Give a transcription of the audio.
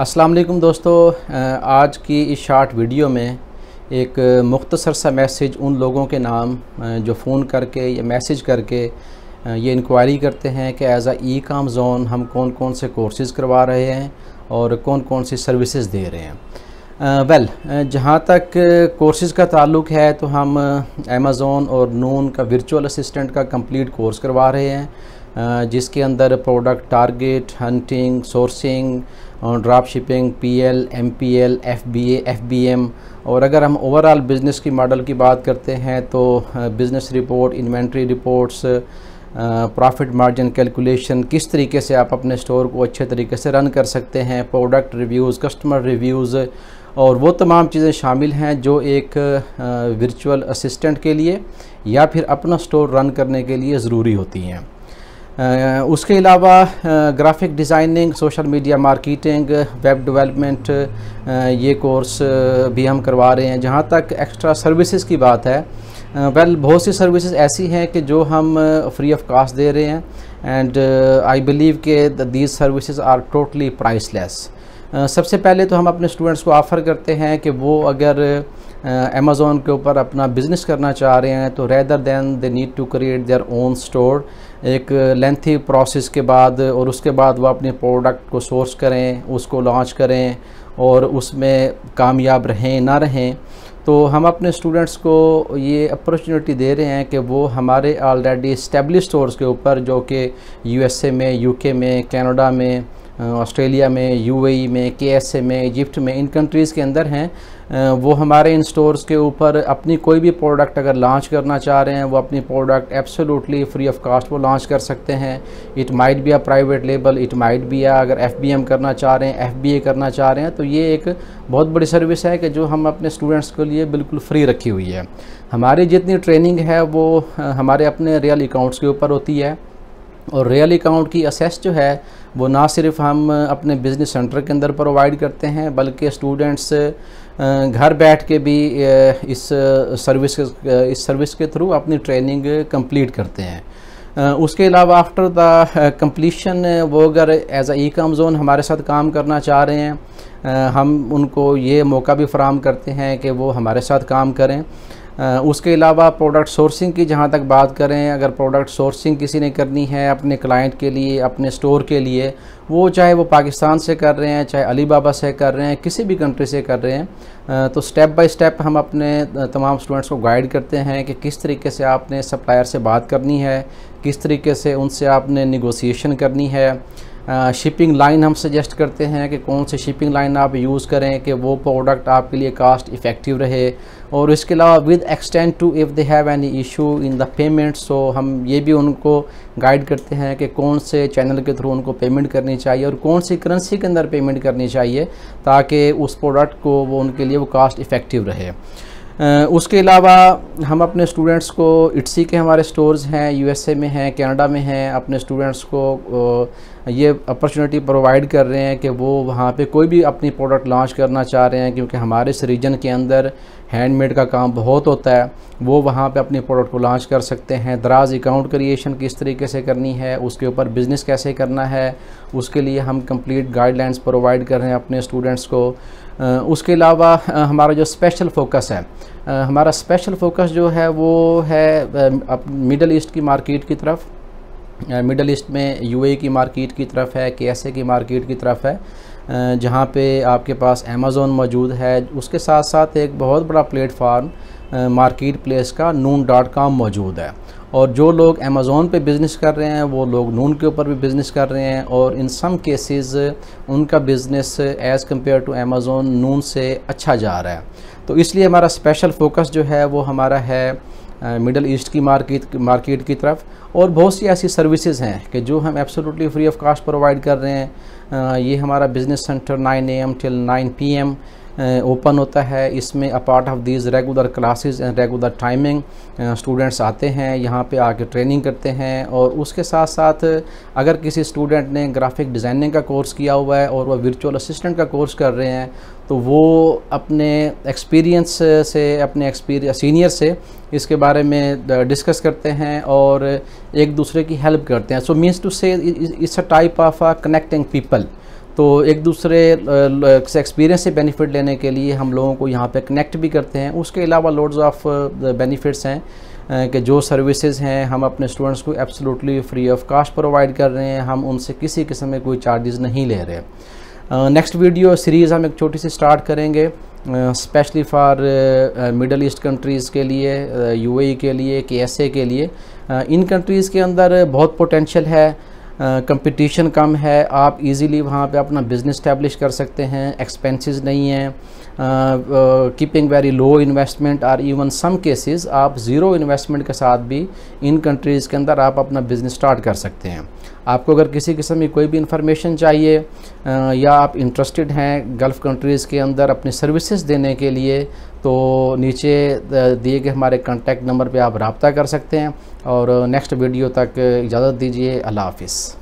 अस्सलाम वालेकुम दोस्तों आज की इस शार्ट वीडियो में एक मुख्तसर सा मैसेज उन लोगों के नाम जो फ़ोन करके या मैसेज करके ये इंक्वायरी करते हैं कि एज़ आ ई काम जोन हम कौन कौन से कोर्सेज़ करवा रहे हैं और कौन कौन सी सर्विसेज़ दे रहे हैं। वेल well, जहाँ तक कोर्सेज़ का ताल्लुक़ है तो हम अमेज़ोन और नून का वर्चुअल असिस्टेंट का कंप्लीट कोर्स करवा रहे हैं। जिसके अंदर product target hunting sourcing drop shipping P L M P L F B A F B M और अगर हम ओवरऑल बिज़नेस की मॉडल की बात करते हैं तो business report inventory reports profit margin calculation किस तरीके से आप अपने स्टोर को अच्छे तरीके से रन कर सकते हैं प्रोडक्ट रिव्यूज़ कस्टमर रिव्यूज़ और वो तमाम चीज़ें शामिल हैं जो एक वर्चुअल असिस्टेंट के लिए या फिर अपना स्टोर रन करने के लिए ज़रूरी होती हैं। उसके अलावा graphic designing social media marketing web development ये कोर्स भी हम करवा रहे हैं। जहाँ तक एक्स्ट्रा सर्विसेज़ की बात है वेल बहुत सी सर्विसेज़ ऐसी हैं कि जो हम फ्री ऑफ़ कास्ट दे रहे हैं। एंड आई बिलीव के these services are totally priceless सबसे पहले तो हम अपने स्टूडेंट्स को ऑफ़र करते हैं कि वो अगर अमेज़ोन के ऊपर अपना बिज़नेस करना चाह रहे हैं तो rather than they need to create their own store एक लेंथी प्रोसेस के बाद और उसके बाद वो अपने प्रोडक्ट को सोर्स करें, उसको लॉन्च करें और उसमें कामयाब रहें, ना रहें तो हम अपने स्टूडेंट्स को ये अपॉर्चुनिटी दे रहे हैं कि वो हमारे ऑलरेडी इस्टेब्लिश स्टोर्स के ऊपर, जो कि यूएसए में यूके में कनाडा में ऑस्ट्रेलिया में, यूएई में, केएसए में, इजिप्ट में, इन कंट्रीज़ के अंदर हैं। वो हमारे इन स्टोर्स के ऊपर अपनी कोई भी प्रोडक्ट अगर लॉन्च करना चाह रहे हैं, वो अपनी product absolutely free of cost वो लॉन्च कर सकते हैं। It might be a private label it might be a अगर एफबीएम करना चाह रहे हैं एफबीए करना चाह रहे हैं तो ये एक बहुत बड़ी सर्विस है कि जो हम अपने स्टूडेंट्स के लिए बिल्कुल फ्री रखी हुई है। हमारी जितनी ट्रेनिंग है वो हमारे अपने रियल अकाउंट्स के ऊपर होती है। और रियल अकाउंट की असेस जो है, वो ना सिर्फ़ हम अपने बिज़नेस सेंटर के अंदर प्रोवाइड करते हैं, बल्कि स्टूडेंट्स घर बैठ के भी इस सर्विस इस सर्विस के थ्रू अपनी ट्रेनिंग कंप्लीट करते हैं। उसके अलावा आफ्टर द कंप्लीशन वो अगर एज ई कम जोन हमारे साथ काम करना चाह रहे हैं हम उनको ये मौका भी फ्राहम करते हैं कि वो हमारे साथ काम करें। उसके अलावा प्रोडक्ट सोर्सिंग की जहाँ तक बात करें, अगर प्रोडक्ट सोर्सिंग किसी ने करनी है अपने क्लाइंट के लिए, अपने स्टोर के लिए, वो चाहे वो पाकिस्तान से कर रहे हैं, चाहे अली बाबा से कर रहे हैं, किसी भी कंट्री से कर रहे हैं तो स्टेप बाय स्टेप हम अपने तमाम स्टूडेंट्स को गाइड करते हैं कि किस तरीके से आपने सप्लायर से बात करनी है, किस तरीके से उनसे आपने निगोसिएशन करनी है। शिपिंग लाइन हम सजेस्ट करते हैं कि कौन सी शिपिंग लाइन आप यूज़ करें कि वो प्रोडक्ट आपके लिए कास्ट इफ़ेक्टिव रहे। और इसके अलावा with extend to if they have any issue in the payment so हम ये भी उनको गाइड करते हैं कि कौन से चैनल के थ्रू उनको पेमेंट करनी चाहिए और कौन सी करेंसी के अंदर पेमेंट करनी चाहिए ताकि उस प्रोडक्ट को वो उनके लिए वो कास्ट इफ़ेक्टिव रहे। उसके अलावा हम अपने स्टूडेंट्स को इट्सी के हमारे स्टोर्स हैं यूएसए में हैं कनाडा में हैं, अपने स्टूडेंट्स को ये अपॉर्चुनिटी प्रोवाइड कर रहे हैं कि वो वहाँ पे कोई भी अपनी प्रोडक्ट लॉन्च करना चाह रहे हैं, क्योंकि हमारे इस रीजन के अंदर हैंडमेड का काम बहुत होता है, वो वहाँ पे अपने प्रोडक्ट को लॉन्च कर सकते हैं। दराज अकाउंट क्रिएशन किस तरीके से करनी है, उसके ऊपर बिज़नेस कैसे करना है, उसके लिए हम कंप्लीट गाइडलाइंस प्रोवाइड कर रहे हैं अपने स्टूडेंट्स को। उसके अलावा हमारा जो स्पेशल फोकस है हमारा स्पेशल फोकस जो है, वो है मिडल ईस्ट की मार्केट की तरफ़। मिडल ईस्ट में यूएई की मार्केट की तरफ़ है के की मार्केट की तरफ़ है जहाँ पे आपके पास अमेज़ोन मौजूद है। उसके साथ साथ एक बहुत बड़ा प्लेटफार्म मार्केट प्लेस का नून डॉट कॉम मौजूद है। और जो लोग अमेज़ोन पे बिज़नेस कर रहे हैं, वो लोग नून के ऊपर भी बिज़नेस कर रहे हैं और इन सम केसेस उनका business as compare to Amazon Noon से अच्छा जा रहा है। तो इसलिए हमारा स्पेशल फोकस जो है, वो हमारा है मिडल ईस्ट की मार्केट मार्केट की तरफ़। और बहुत सी ऐसी सर्विसेज़ हैं कि जो हम absolutely free of cost provide कर रहे हैं। ये हमारा business center 9 AM till 9 PM open होता है। इसमें a part of these regular classes and regular timing students आते हैं, यहाँ पे आके ट्रेनिंग करते हैं और उसके साथ साथ अगर किसी स्टूडेंट ने ग्राफिक डिज़ाइनिंग का कोर्स किया हुआ है और वह वर्चुअल असिस्टेंट का कोर्स कर रहे हैं तो वो अपने एक्सपीरियंस से, अपने एक्सपीरियंस सीनियर से इसके बारे में डिस्कस करते हैं और एक दूसरे की हेल्प करते हैं। So means to say it's a type of connecting people तो एक दूसरे से एक्सपीरियंस से बेनिफिट लेने के लिए हम लोगों को यहाँ पे कनेक्ट भी करते हैं। उसके अलावा लोड्स ऑफ़ बेनिफिट्स हैं कि जो सर्विसेज़ हैं हम अपने स्टूडेंट्स को absolutely free of cost provide कर रहे हैं। हम उनसे किसी किस्म में कोई चार्जेस नहीं ले रहे। नेक्स्ट वीडियो सीरीज़ हम एक छोटी सी स्टार्ट करेंगे specially for Middle East countries के लिए यूएई uh, के लिए के के लिए। uh, इन कंट्रीज़ के अंदर बहुत पोटेंशियल है। कंपटीशन कम है, आप इजीली वहाँ पे अपना बिज़नेस स्टैब्लिश कर सकते हैं एक्सपेंसेस नहीं हैं कीपिंग वेरी लो इन्वेस्टमेंट और इवन सम केसेस आप ज़ीरो इन्वेस्टमेंट के साथ भी इन कंट्रीज़ के अंदर आप अपना बिज़नेस स्टार्ट कर सकते हैं। आपको अगर किसी किस्म की कोई भी इंफॉर्मेशन चाहिए या आप इंटरेस्टेड हैं गल्फ़ कंट्रीज़ के अंदर अपनी सर्विसेज़ देने के लिए तो नीचे दिए गए हमारे कॉन्टैक्ट नंबर पे आप रबता कर सकते हैं और नेक्स्ट वीडियो तक इजाज़त दीजिए। अल्लाह हाफिज़।